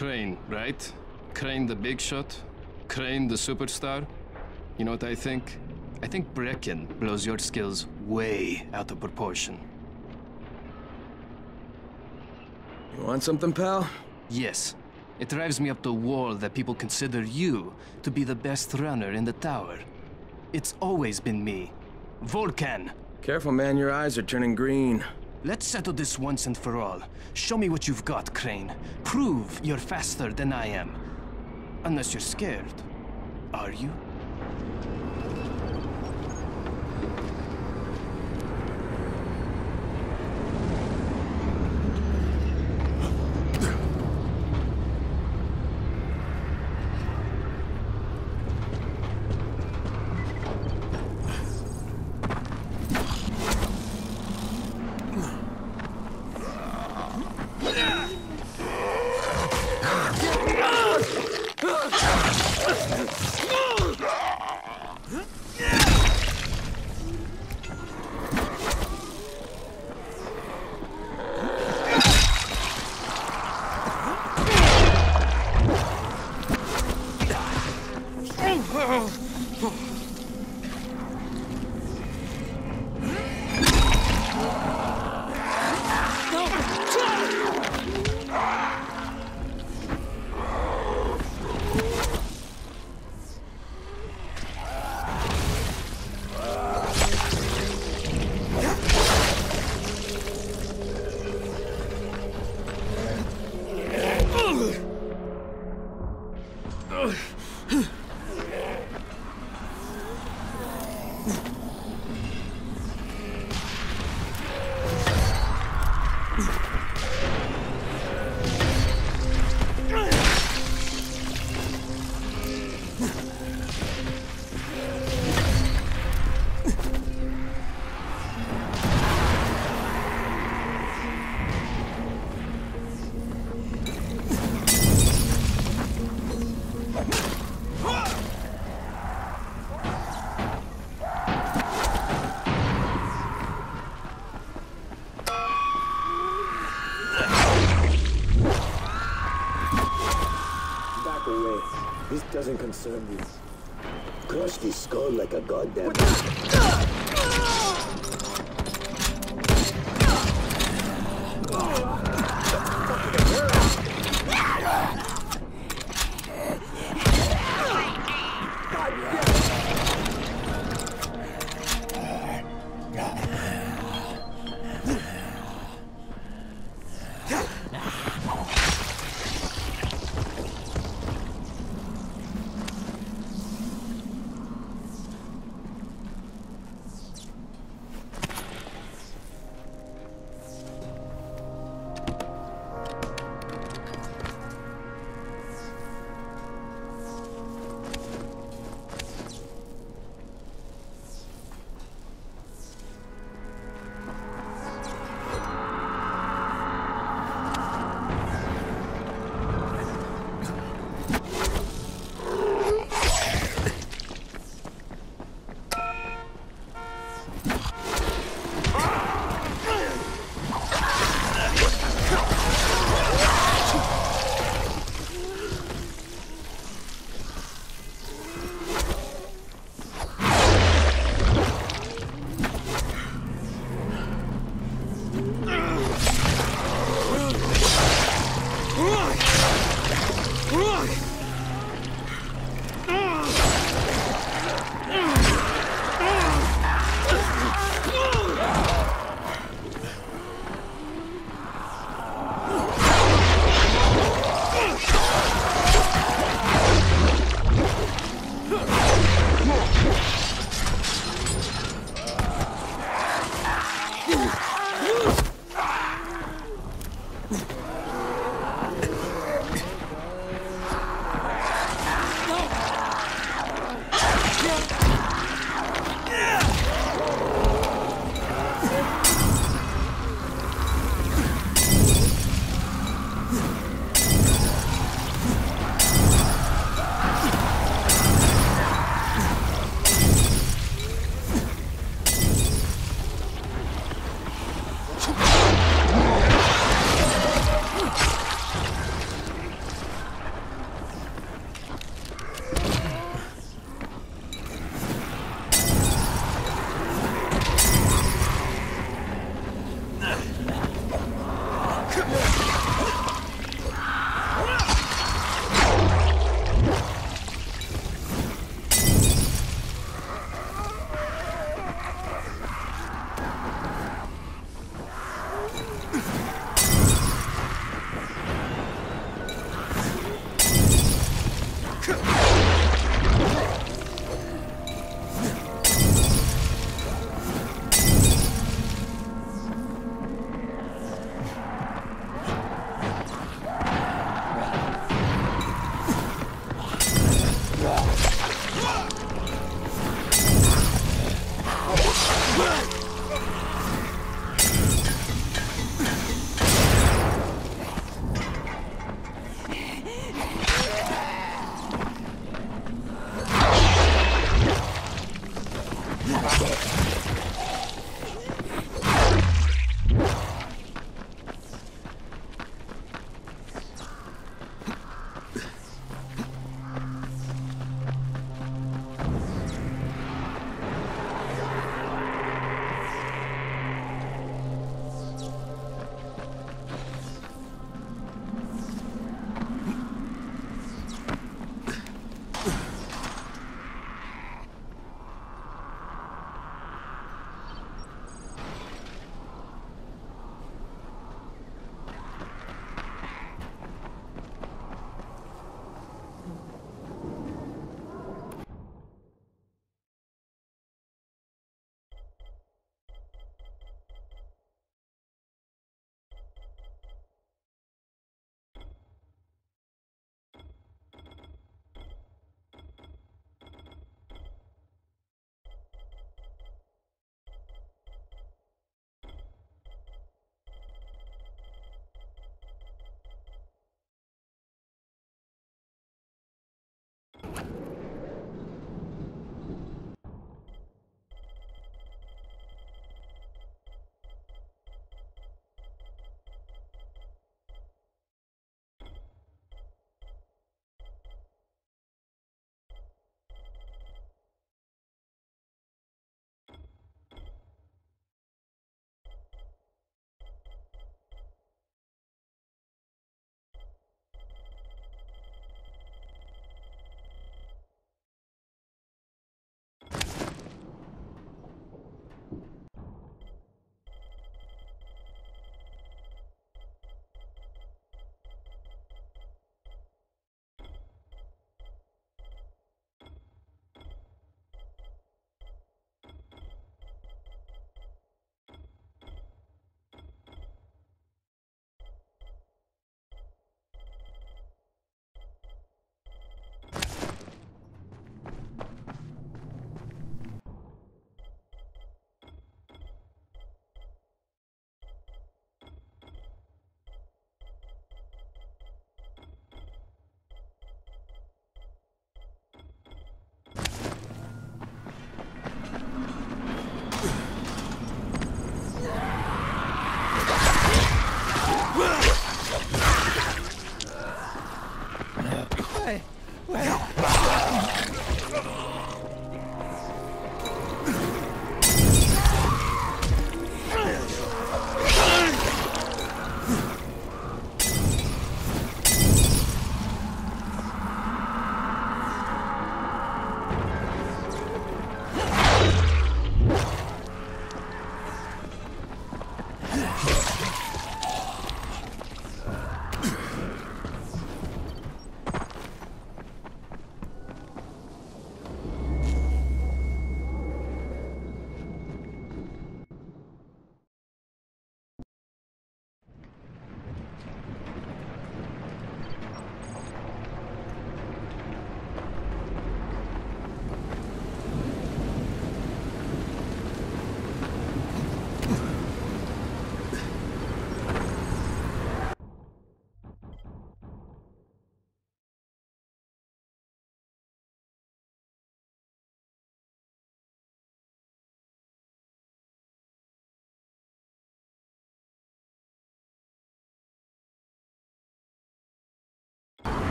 Crane, right? Crane the big shot? Crane the superstar? You know what I think? I think Brecken blows your skills way out of proportion. You want something, pal? Yes. It drives me up the wall that people consider you to be the best runner in the tower. It's always been me. Volkan! Careful, man, your eyes are turning green. Let's settle this once and for all. Show me what you've got, Crane. Prove you're faster than I am. Unless you're scared. Are you? Back doesn't. Crush this skull like a goddamn...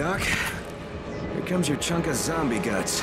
Doc. Here comes your chunk of zombie guts.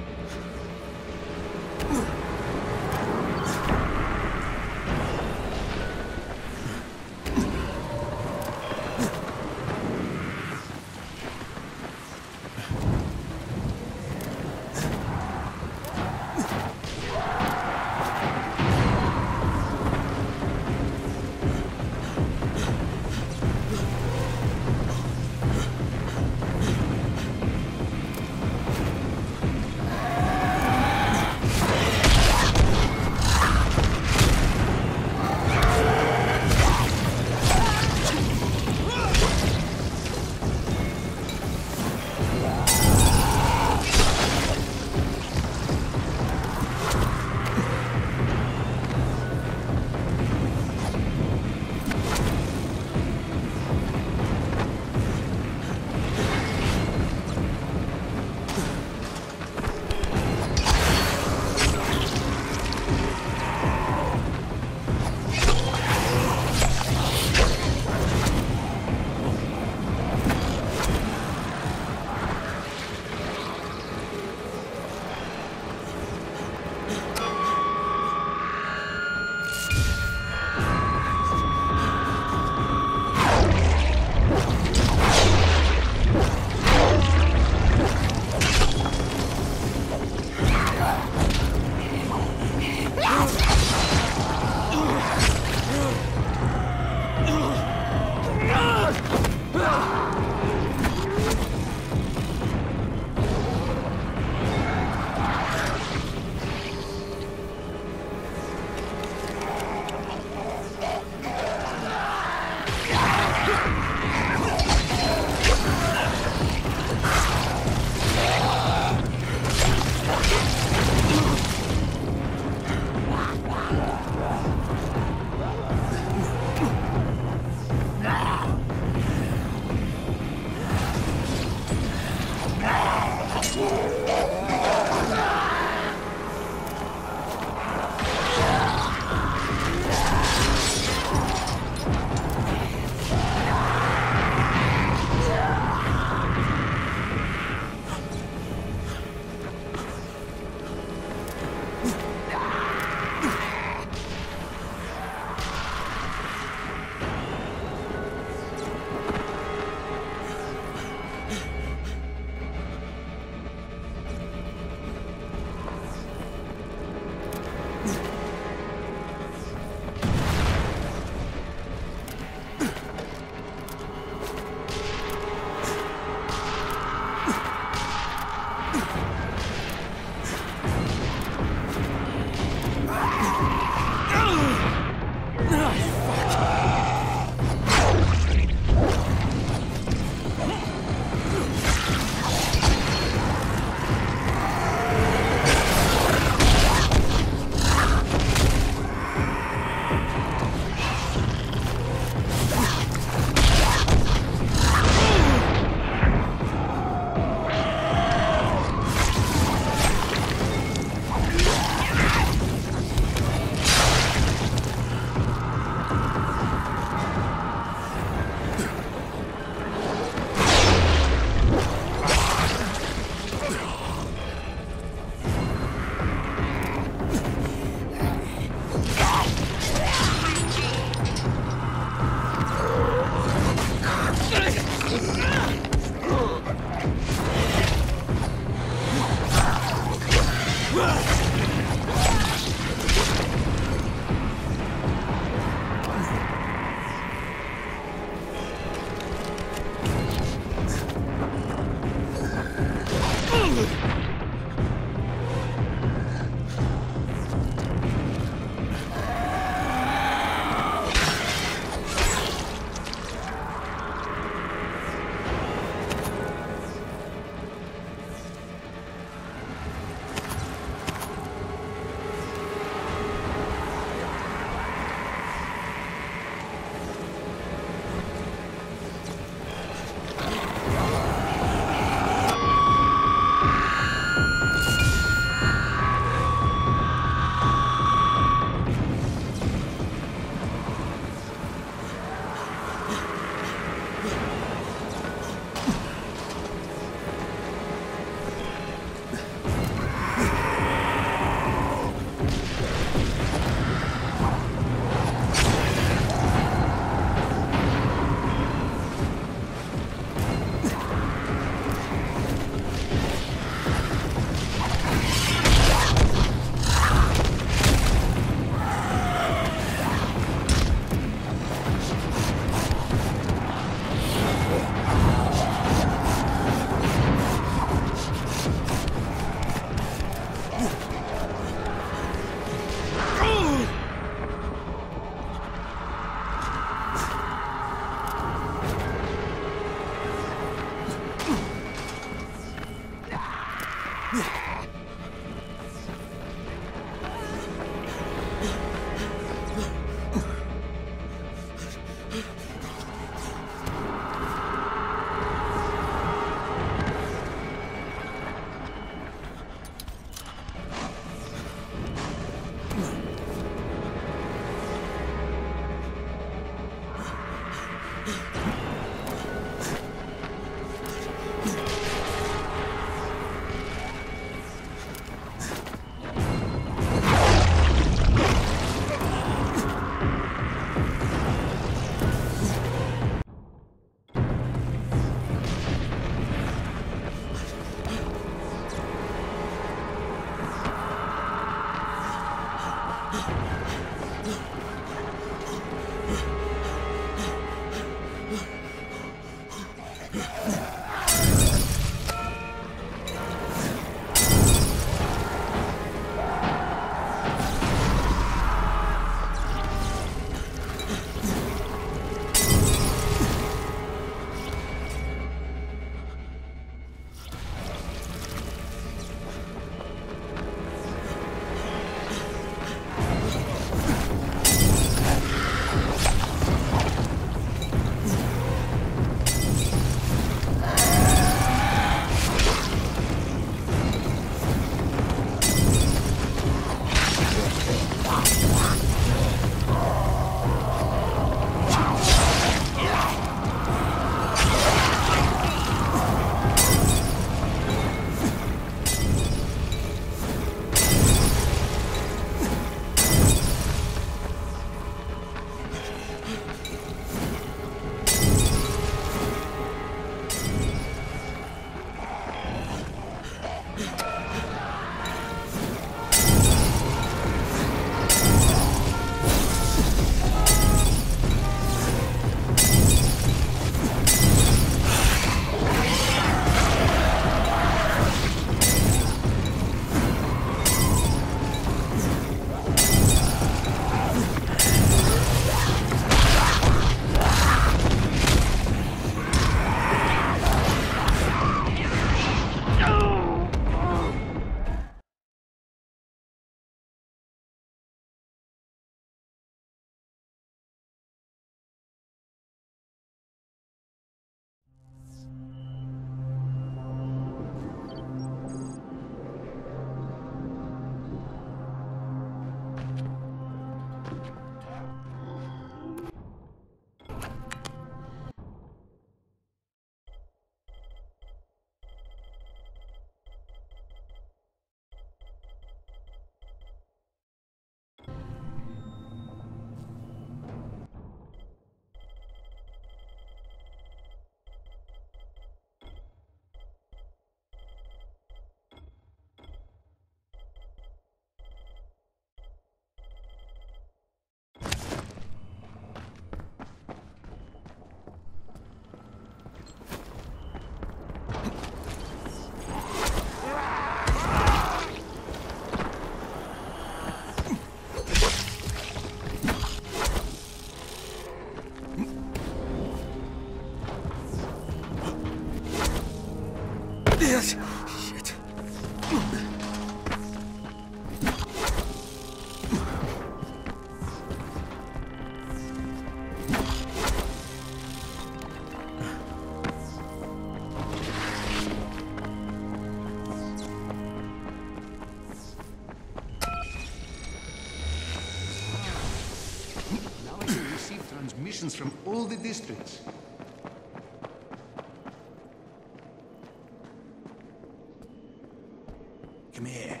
Come here.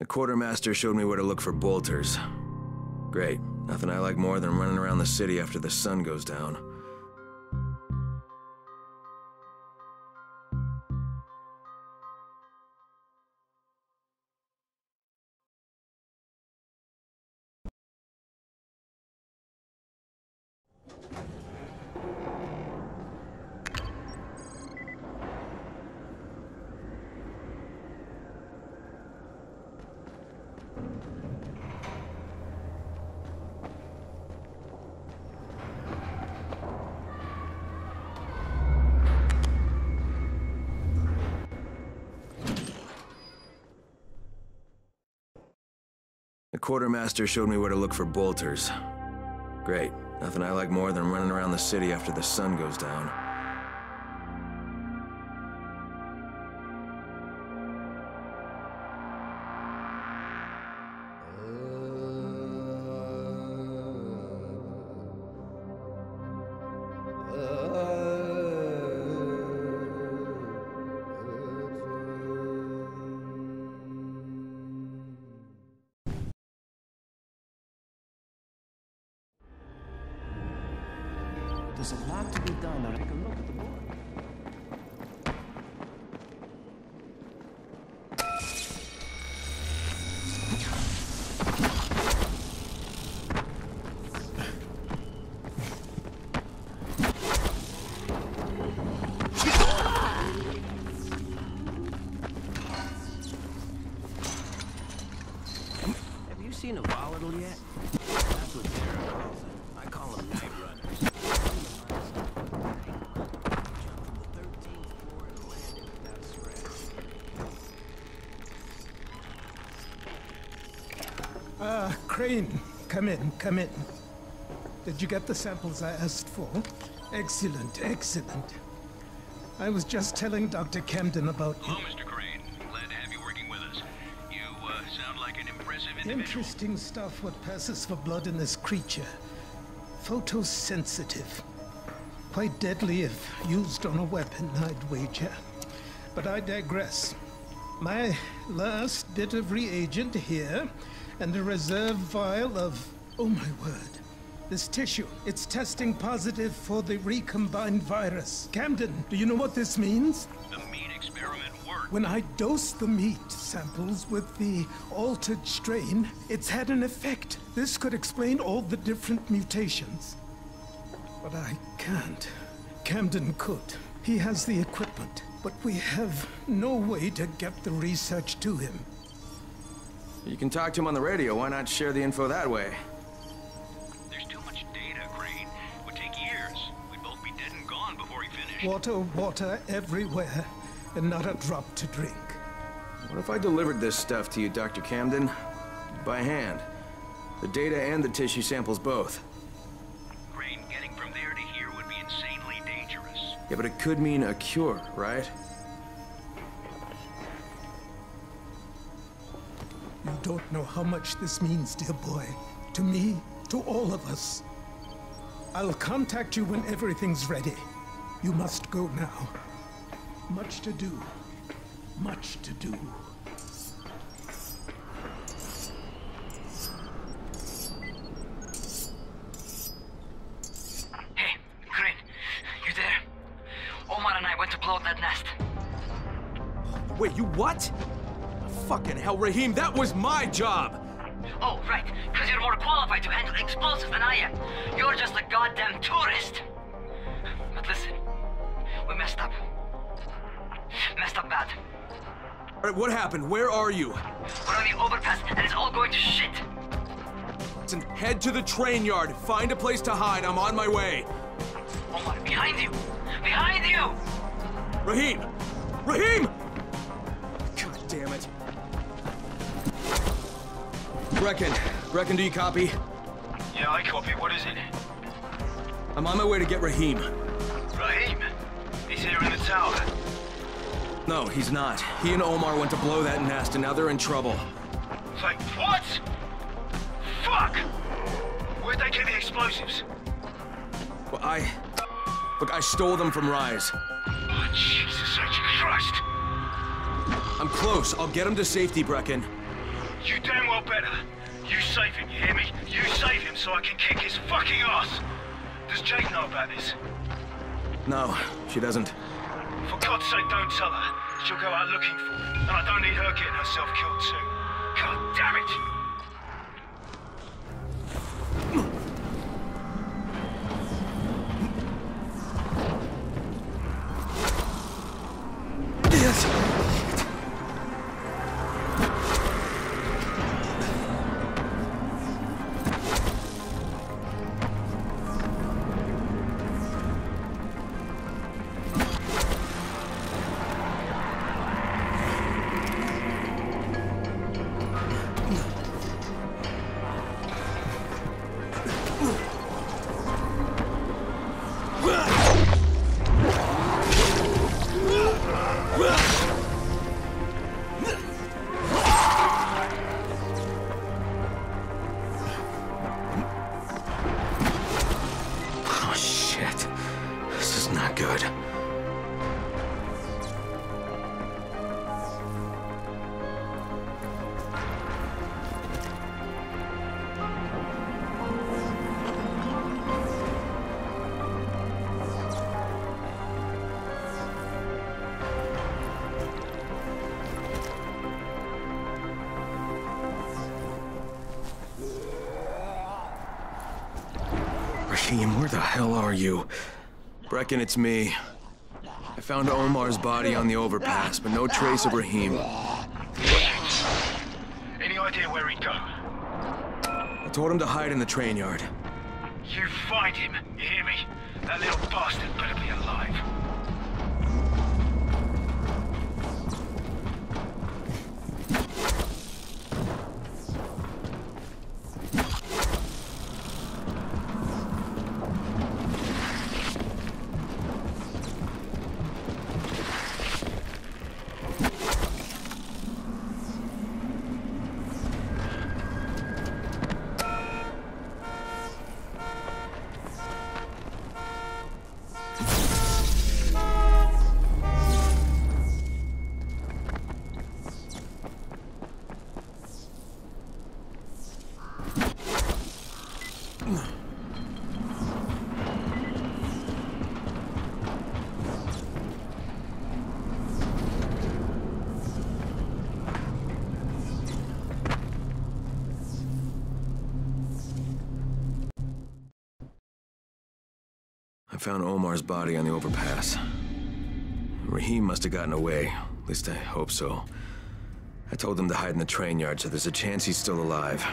The quartermaster showed me where to look for bolters. Great. Nothing I like more than running around the city after the sun goes down. Quartermaster showed me where to look for bolters. Great. Nothing I like more than running around the city after the sun goes down. Crane, come in, come in. Did you get the samples I asked for? Excellent, excellent. I was just telling Dr. Camden about you. Hello, Mr. Crane. Glad to have you working with us. You uh, sound like an impressive individual. Interesting stuff what passes for blood in this creature. Photosensitive. Quite deadly if used on a weapon, I'd wager. But I digress. My last bit of reagent here, and a reserve vial of. Oh my word. This tissue, it's testing positive for the recombined virus. Camden, do you know what this means? The meat experiment worked. When I dose the meat samples with the altered strain, it's had an effect. This could explain all the different mutations. But I can't. Camden could. He has the equipment, but we have no way to get the research to him. You can talk to him on the radio. Why not share the info that way? There's too much data, Crane. It would take years. We'd both be dead and gone before he finished. Water, water everywhere, and not a drop to drink. What if I delivered this stuff to you, Dr. Camden? By hand. The data and the tissue samples both. Crane, getting from there to here would be insanely dangerous. Yeah, but it could mean a cure, right? You don't know how much this means, dear boy. To me, to all of us. I'll contact you when everything's ready. You must go now. Much to do. Much to do. Rahim, that was my job! Oh, right, because you're more qualified to handle explosives than I am. You're just a goddamn tourist. But listen, we messed up. Messed up bad. Alright, what happened? Where are you? We're on the overpass, and it's all going to shit. Listen, head to the train yard. Find a place to hide. I'm on my way. Oh, Omar, behind you! Behind you! Rahim! Rahim! Brecken. Brecken, do you copy? Yeah, I copy. What is it? I'm on my way to get Rahim. Rahim? He's here in the tower. No, he's not. He and Omar went to blow that nest, and now they're in trouble. Like, what? Fuck! Where'd they get the explosives? Well, I... Look, I stole them from Rais. Oh, Jesus H. Christ! I'm close. I'll get him to safety, Brecken. You damn well better. You save him, you hear me? You save him so I can kick his fucking ass! Does Jade know about this? No, she doesn't. For God's sake, don't tell her. She'll go out looking for me, and I don't need her getting herself killed too. God damn it! Brecken, it's me. I found Omar's body on the overpass, but no trace of Rahim. Any idea where he'd go? I told him to hide in the train yard. I found Omar's body on the overpass. Rahim must have gotten away. At least I hope so. I told him to hide in the train yard, so there's a chance he's still alive.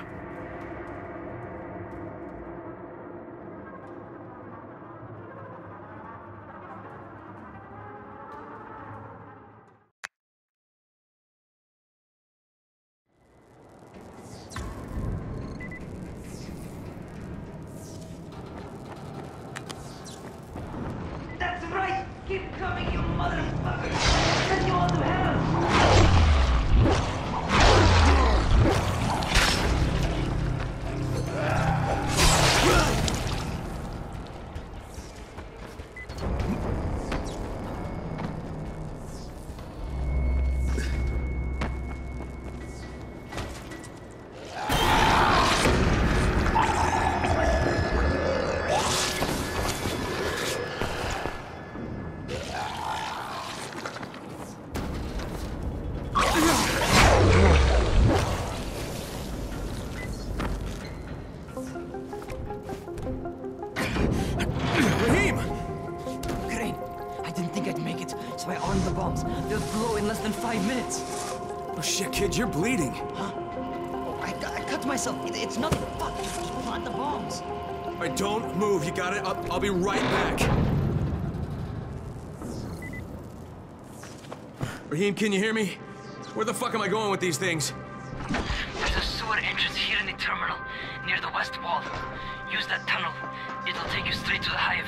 Myself. It's nothing. Fuck, just, just plant the bombs. All right, don't move. You got it? I'll, I'll be right back. Rahim, can you hear me? Where the fuck am I going with these things? There's a sewer entrance here in the terminal, near the west wall. Use that tunnel. It'll take you straight to the hive.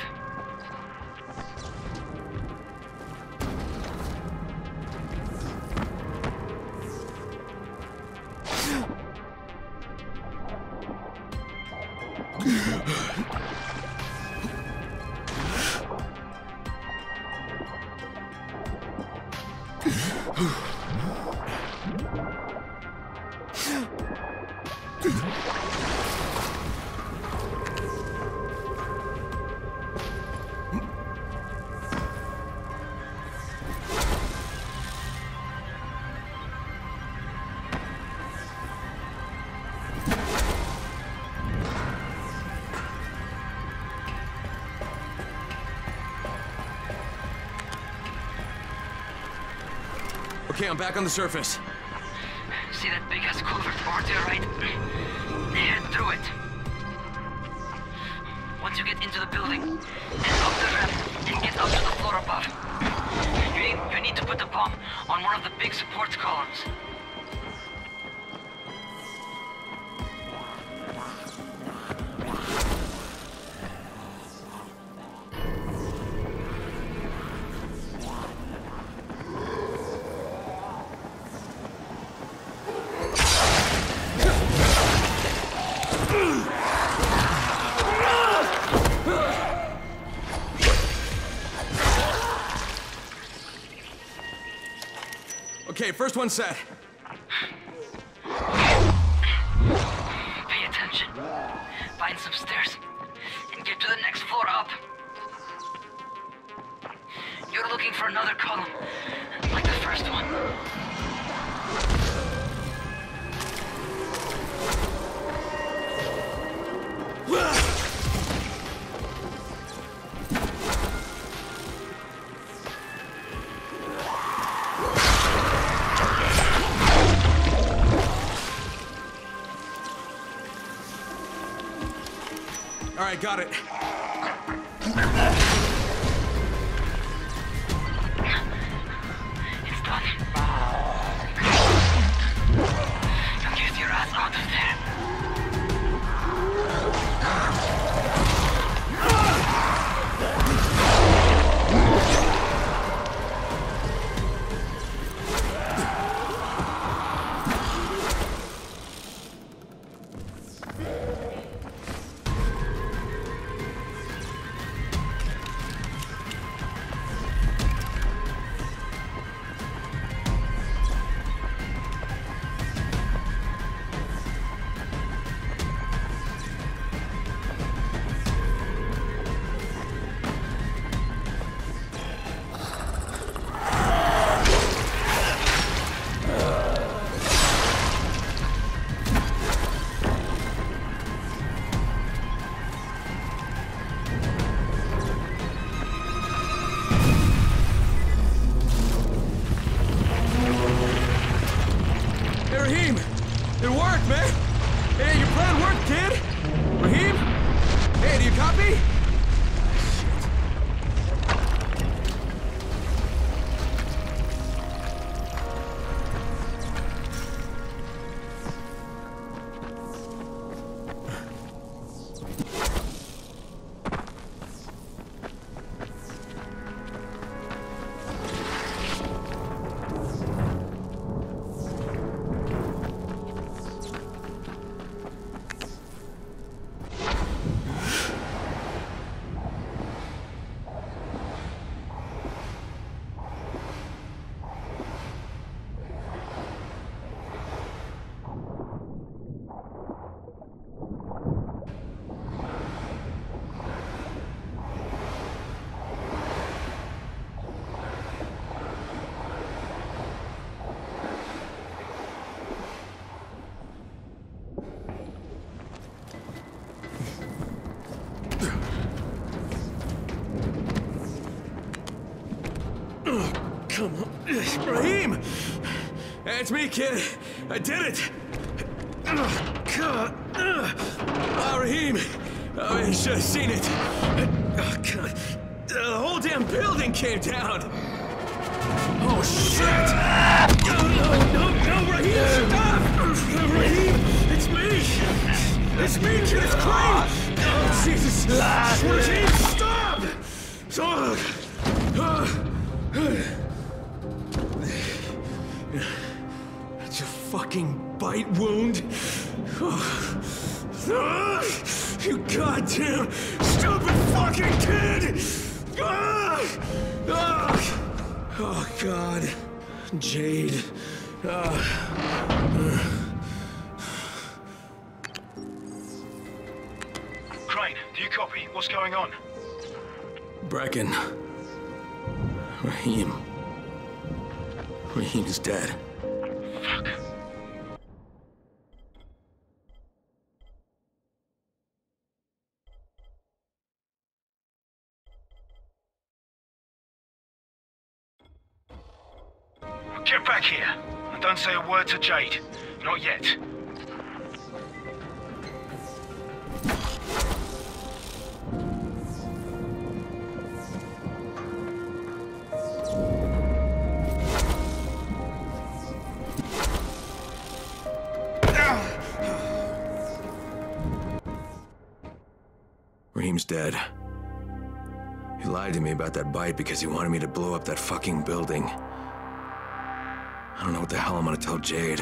Okay, I'm back on the surface. See that big ass culvert over to your right? Head through it. Once you get into the building, head up the ramp and get up to the floor above. You need, you need to put the bomb on one of the big support columns. First one set. Right, got it. It's me, kid. I did it! Oh, Rahim! Oh, you should have seen it. Oh, God. The whole damn building came down! Oh, shit! No, no, no, no, Rahim, stop! Rahim, it's me! It's me, kid, it's Crane! Oh, Jesus! Rahim, stop! Oh, bite wound. You goddamn stupid fucking kid! Oh god. Jade. Crane, do you copy? What's going on? Brecken. Rahim. Rahim's dead. Back here. And don't say a word to Jade. Not yet. Rahim's dead. He lied to me about that bite because he wanted me to blow up that fucking building. I don't know what the hell I'm gonna tell Jade.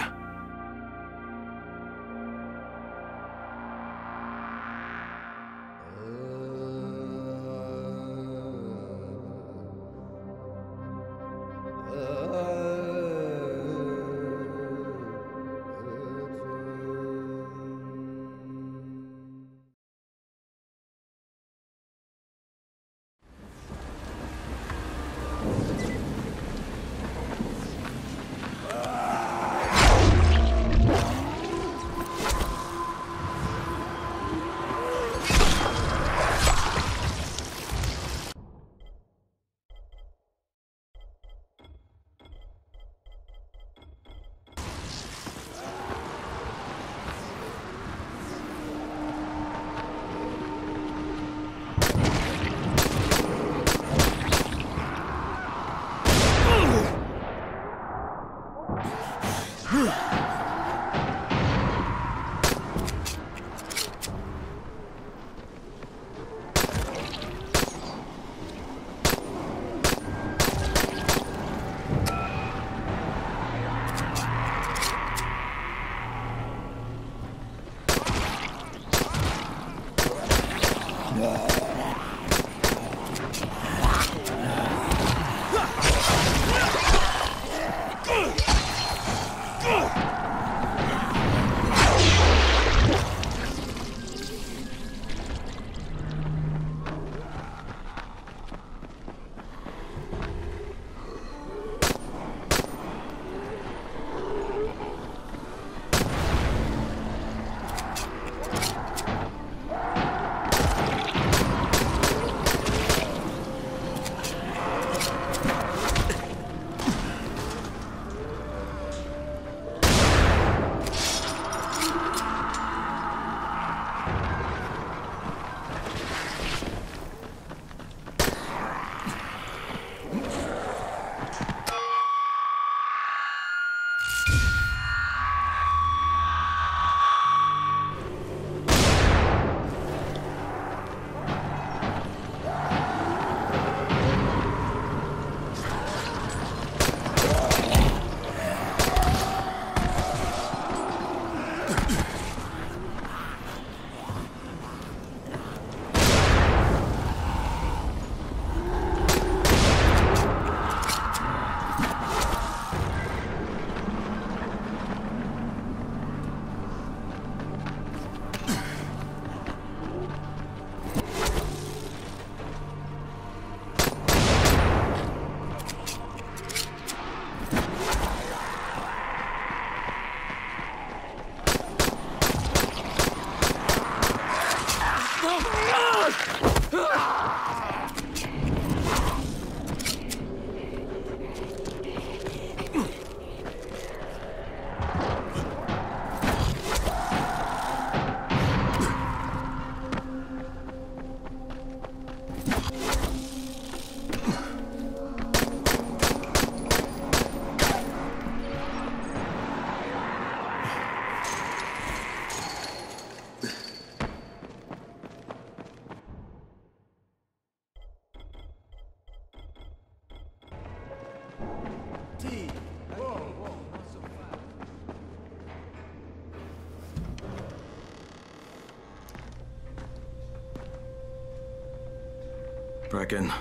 Brecken,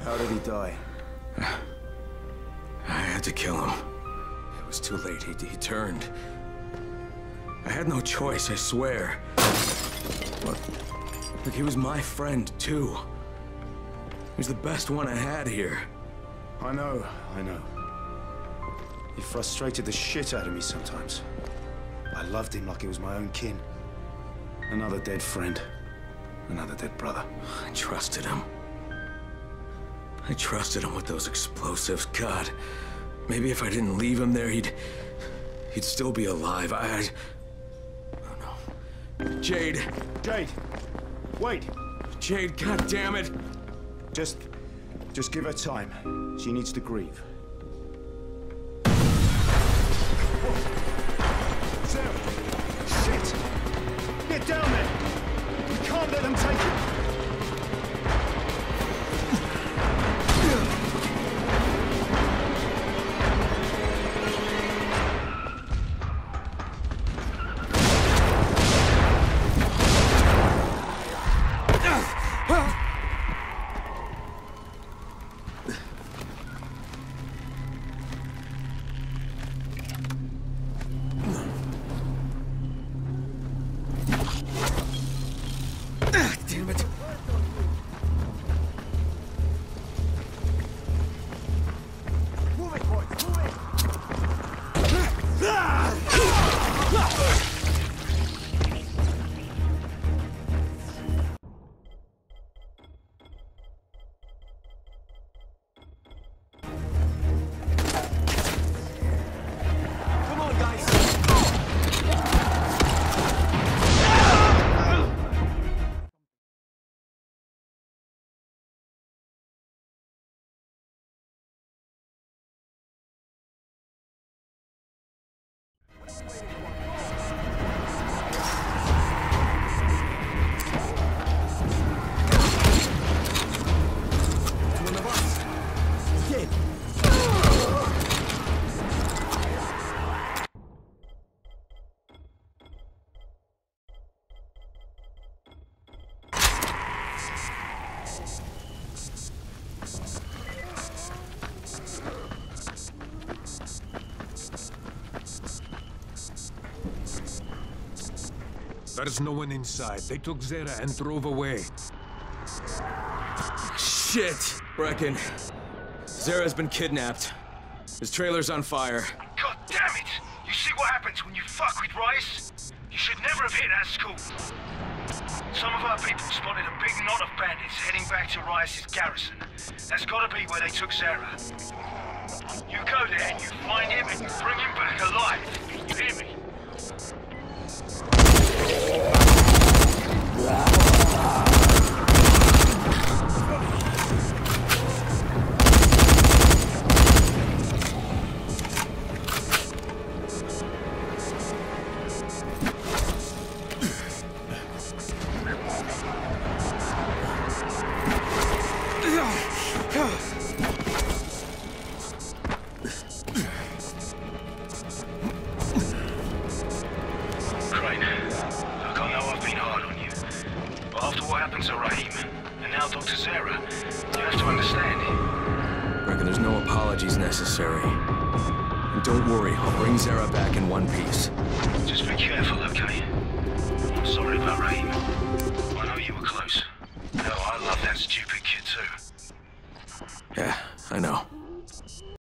How did he die? I had to kill him. It was too late. He, he turned. I had no choice, I swear. Look, look, he was my friend, too. He was the best one I had here. I know, I know. He frustrated the shit out of me sometimes. I loved him like he was my own kin. Another dead friend. Another dead brother. I trusted him. I trusted him with those explosives. God, maybe if I didn't leave him there, he'd... He'd still be alive. I... Oh no. Jade! Jade! Wait! Jade, god damn it! Just... just give her time. She needs to grieve. There's no one inside. They took Zere and drove away. Shit! Brecken. Zere's been kidnapped. His trailer's on fire. God damn it! You see what happens when you fuck with Rais? You should never have hit that school. Some of our people spotted a big knot of bandits heading back to Rais's garrison. That's gotta be where they took Zere. You go there and you find him and you bring him back alive. Crane,